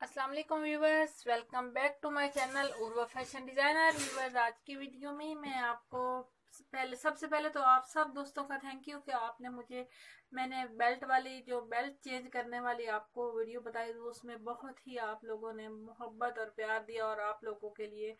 अस्सलाम वालेकुम viewers, welcome back to my channel Urwa fashion designer. Viewers, आज की वीडियो में मैं आपको पहले, सबसे पहले तो आप सब दोस्तों का थैंक यू कि आपने मुझे, मैंने बेल्ट वाली जो बेल्ट चेंज करने वाली आपको वीडियो बताई तो उसमें बहुत ही आप लोगों ने मोहब्बत और प्यार दिया और आप लोगों के लिए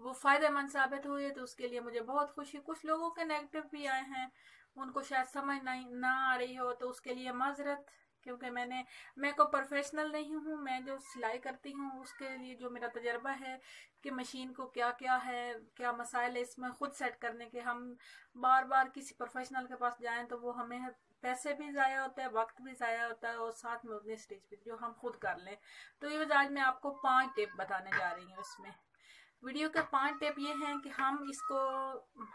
वो फ़ायदेमंद साबित हुए तो उसके लिए मुझे बहुत खुशी। कुछ लोगों के नेगेटिव भी आए हैं, उनको शायद समझ नहीं, ना आ रही हो तो उसके लिए माजरत क्योंकि मैंने, मैं को प्रोफेशनल नहीं हूँ, मैं जो सिलाई करती हूँ, उसके लिए जो मेरा तजर्बा है कि मशीन को क्या क्या है, क्या मसाइल है इसमें खुद सेट करने के, हम बार बार किसी प्रोफेशनल के पास जाएँ तो वो हमें पैसे भी ज़ाया होता है, वक्त भी ज़ाया होता है और साथ में उतनी स्टेज पे जो हम खुद कर लें। तो ये आज मैं आपको पाँच टिप बताने जा रही हूँ इसमें। वीडियो के पाँच टेप ये हैं कि हम इसको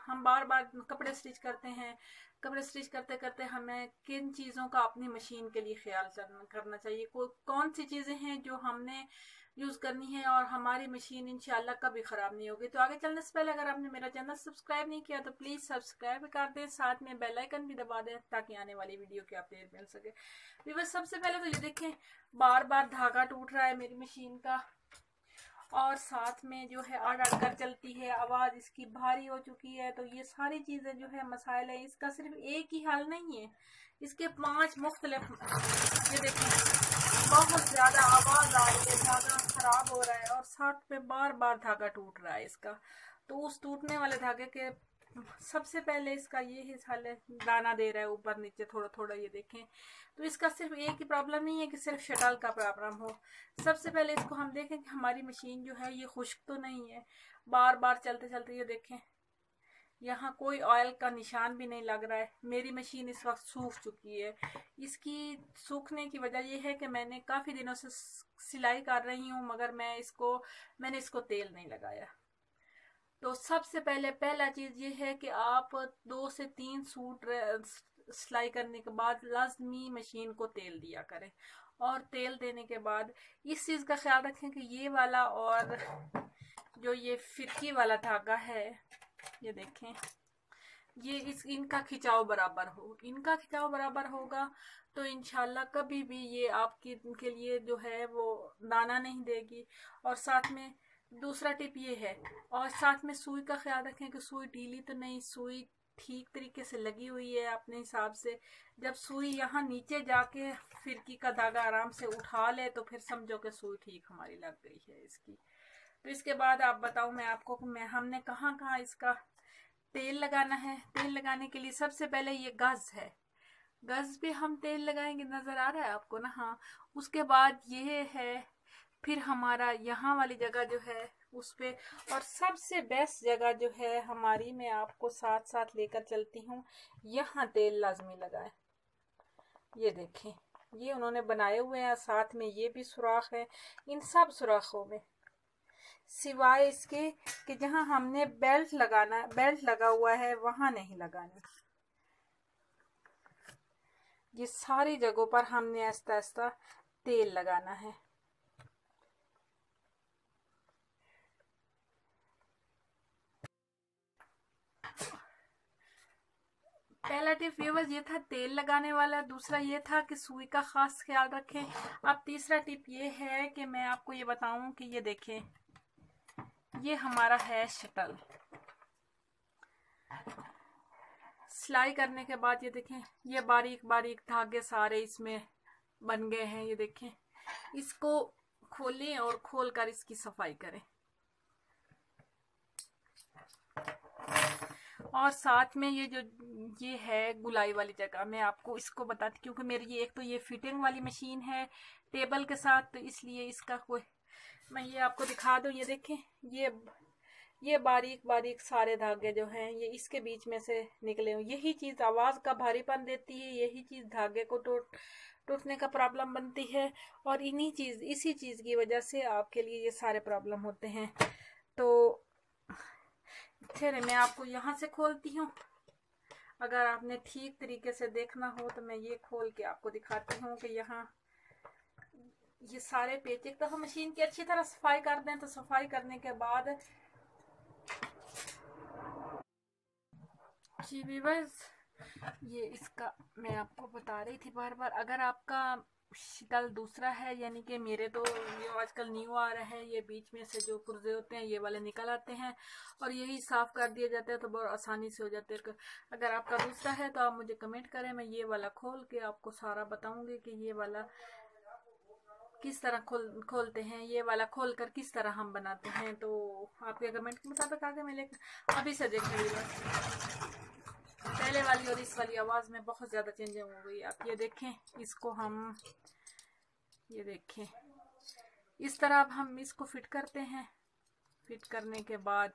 हम बार बार कपड़े स्टिच करते हैं। कपड़े स्टिच करते करते हमें किन चीज़ों का अपनी मशीन के लिए ख्याल करना चाहिए? को, कौन सी चीज़ें हैं जो हमने यूज़ करनी है और हमारी मशीन इंशाल्लाह कभी ख़राब नहीं होगी? तो आगे चलने से पहले अगर आपने मेरा चैनल सब्सक्राइब नहीं किया तो प्लीज़ सब्सक्राइब कर दें। साथ में बेल आइकन भी दबा दें ताकि आने वाली वीडियो की अपडेट मिल सके। बस सबसे पहले तो ये देखें बार बार धागा टूट रहा है मेरी मशीन का। और साथ में जो है अड़ अड़ कर चलती है, आवाज़ इसकी भारी हो चुकी है तो ये सारी चीज़ें जो है मसाइल है, इसका सिर्फ़ एक ही हल नहीं है। इसके पाँच मुख्तलिफ़, ये देखें बहुत ज़्यादा आवाज़ आ रही है धागा ख़राब हो रहा है और साथ में बार बार धागा टूट रहा है इसका। तो उस टूटने वाले धागे के सबसे पहले इसका ये हिस्सा है दाना दे रहा है ऊपर नीचे थोड़ा थोड़ा ये देखें। तो इसका सिर्फ़ एक ही प्रॉब्लम नहीं है कि सिर्फ़ शटल का प्रॉब्लम हो। सबसे पहले इसको हम देखें कि हमारी मशीन जो है, ये खुश्क तो नहीं है। बार बार चलते चलते ये देखें। यहाँ कोई ऑयल का निशान भी नहीं लग रहा है। मेरी मशीन इस वक्त सूख चुकी है। इसकी सूखने की वजह यह है कि मैंने काफ़ी दिनों से सिलाई कर रही हूँ, मगर मैं इसको, मैंने इसको तेल नहीं लगाया। तो सबसे पहले, पहला चीज़ ये है कि आप दो से तीन सूट सिलाई करने के बाद लाजमी मशीन को तेल दिया करें। और तेल देने के बाद इस चीज़ का ख्याल रखें कि ये वाला और जो ये फिरकी वाला धागा है, ये देखें, ये इस, इनका खिंचाव बराबर हो। इनका खिंचाव बराबर होगा तो इनशाला कभी भी ये आपकी के लिए जो है वो दाना नहीं देगी। और साथ में दूसरा टिप ये है, और साथ में सुई का ख्याल रखें कि सुई ढीली तो नहीं, सुई ठीक तरीके से लगी हुई है अपने हिसाब से। जब सुई यहाँ नीचे जाके फिरकी का धागा आराम से उठा ले तो फिर समझो कि सुई ठीक हमारी लग गई है इसकी। तो इसके बाद आप बताओ मैं आपको मैं, हमने कहाँ कहाँ इसका तेल लगाना है। तेल लगाने के लिए सबसे पहले ये गज है। गज पे हम तेल लगाएँगे, नज़र आ रहा है आपको ना? हाँ। उसके बाद ये है फिर हमारा यहाँ वाली जगह जो है, उस पर और सबसे बेस्ट जगह जो है हमारी, मैं आपको साथ साथ लेकर चलती हूँ, यहाँ तेल लाजमी लगाए। ये देखें, ये उन्होंने बनाए हुए हैं, साथ में ये भी सुराख है, इन सब सुराखों में। सिवाय इसके कि जहाँ हमने बेल्ट लगाना बेल्ट लगा हुआ है, वहाँ नहीं लगाना। ये सारी जगहों पर हमने ऐसा ऐसा तेल लगाना है। पहला टिप व्यूवर्स ये था, तेल लगाने वाला। दूसरा ये था कि सुई का खास ख्याल रखें। अब तीसरा टिप ये है कि मैं आपको ये बताऊँ कि ये देखें, ये हमारा है शटल सिलाई करने के बाद ये देखें, ये बारीक बारीक धागे सारे इसमें बन गए हैं, ये देखें। इसको खोलें और खोल कर इसकी सफ़ाई करें। और साथ में ये जो, ये है गुलाई वाली जगह, मैं आपको इसको बताती क्योंकि मेरी ये एक तो ये फिटिंग वाली मशीन है टेबल के साथ तो इसलिए इसका कोई, मैं ये आपको दिखा दूँ, ये देखें, ये ये बारीक बारीक सारे धागे जो हैं, ये इसके बीच में से निकले हुए, यही चीज़ आवाज़ का भारीपन देती है, यही चीज़ धागे को टूट, टूटने का प्रॉब्लम बनती है, और इन्हीं चीज़, इसी चीज़ की वजह से आपके लिए ये सारे प्रॉब्लम होते हैं। तो फिर मैं आपको यहाँ से खोलती हूँ। अगर आपने ठीक तरीके से देखना हो तो मैं ये खोल के आपको दिखाती हूँ कि यहाँ ये सारे पेच, एक दफ़ा मशीन की अच्छी तरह सफ़ाई कर दें तो सफ़ाई करने के बाद जी ये इसका मैं आपको बता रही थी बार बार, अगर आपका शिकल दूसरा है, यानी कि मेरे तो ये आजकल न्यू आ रहा है, ये बीच में से जो पुर्जे होते हैं, ये वाले निकल आते हैं और यही साफ़ कर दिया जाता है तो बहुत आसानी से हो जाते हैं। अगर आपका दूसरा है तो आप मुझे कमेंट करें, मैं ये वाला खोल के आपको सारा बताऊँगी कि ये वाला किस तरह खोल, खोलते हैं, ये वाला खोल कर किस तरह हम बनाते हैं। तो आपके कमेंट के मुताबिक आगे मैं लेकर, अभी से देखेंगे पहले वाली और इस वाली आवाज़ में बहुत ज़्यादा चेंजिंग हो गई। आप ये देखें, इसको हम, ये देखें। इस तरह अब हम इसको फिट करते हैं। फिट करने के बाद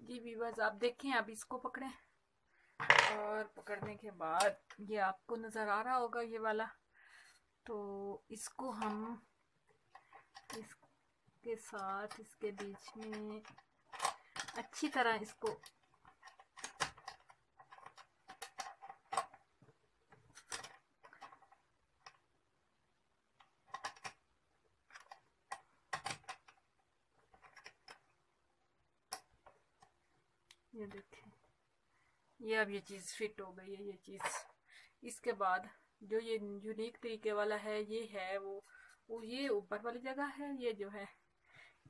जी वीवर्स आप देखें, अब इसको पकड़ें। और पकड़ने के बाद ये आपको नज़र आ रहा होगा ये वाला। तो इसको हम इसके साथ इसके बीच में अच्छी तरह इसको ये देखें। ये अब ये चीज़ फिट हो गई है, ये चीज़। इसके बाद जो ये यूनिक तरीके वाला है, ये है वो वो ये ऊपर वाली जगह है, ये जो है।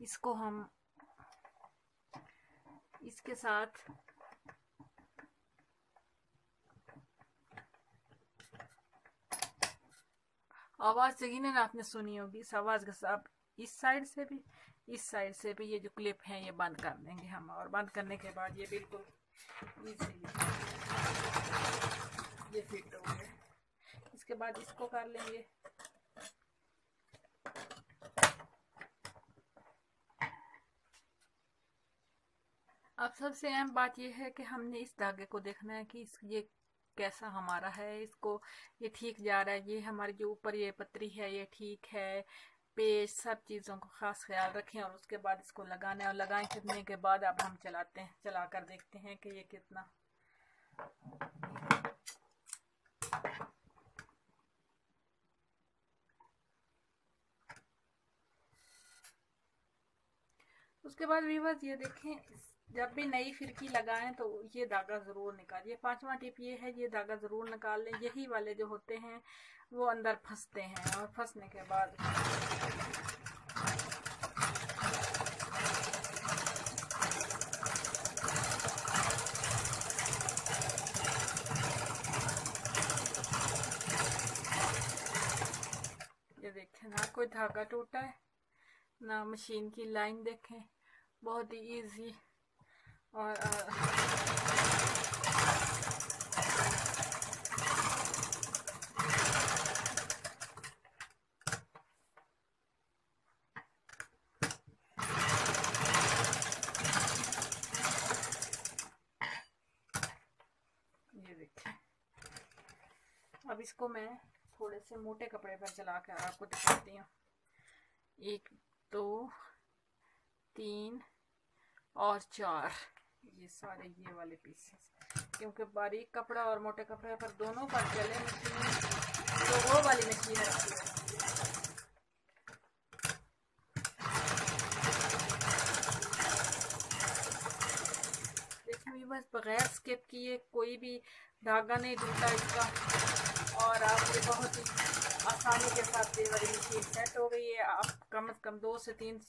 इसको हम इसके साथ आवाज़ यकीन आपने सुनी होगी, इस आवाज़ के साथ इस साइड से भी, इस साइड से भी ये जो क्लिप है, ये बंद कर देंगे हम, और बंद करने के बाद ये बिल्कुल ये फिट हो गए इसके बाद इसको कर लेंगे। अब सबसे अहम बात यह है कि हमने इस धागे को देखना है कि इस, ये कैसा हमारा है, इसको, ये ठीक जा रहा है, ये हमारी जो ऊपर ये पतरी है, ये ठीक है पेज सब चीज़ों को ख़ास ख्याल रखें और उसके बाद इसको लगाना है और लगाए, कितने के बाद अब हम चलाते हैं चला कर देखते हैं कि ये कितना उसके बाद वीवर्स ये देखें जब भी नई फिरकी लगाएँ तो ये धागा ज़रूर निकालिए। पांचवा टिप ये है, ये धागा ज़रूर निकाल लें। यही वाले जो होते हैं, वो अंदर फंसते हैं और फंसने के बाद ये देखें, ना कोई धागा टूटा है, ना मशीन की लाइन देखें। बहुत ही इजी और अब इसको मैं थोड़े से मोटे कपड़े पर चला कर आपको दिखाती हूँ। एक, दो तीन और चार। ये सारे ये वाले पीसेस क्योंकि बारीक कपड़ा और मोटे कपड़े पर दोनों पर चले मशीन तो वो वाली मशीन है। बस बगैर स्किप किए कोई भी धागा नहीं टूटा इसका। और आप ये बहुत ही आसानी के साथ ये वाली मशीन सेट हो गई है। आप कम से कम दो से तीन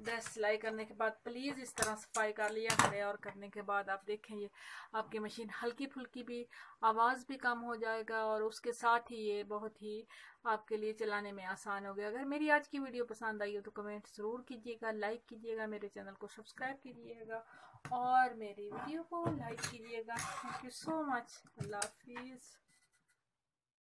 ड्रेस सिलाई करने के बाद प्लीज़ इस तरह सफ़ाई कर लिया करें और करने के बाद आप देखें ये आपकी मशीन हल्की फुल्की भी आवाज़ भी कम हो जाएगा और उसके साथ ही ये बहुत ही आपके लिए चलाने में आसान हो गया। अगर मेरी आज की वीडियो पसंद आई हो तो कमेंट ज़रूर कीजिएगा लाइक कीजिएगा, मेरे चैनल को सब्सक्राइब कीजिएगा और मेरी वीडियो को लाइक कीजिएगा। Thank you so much Allah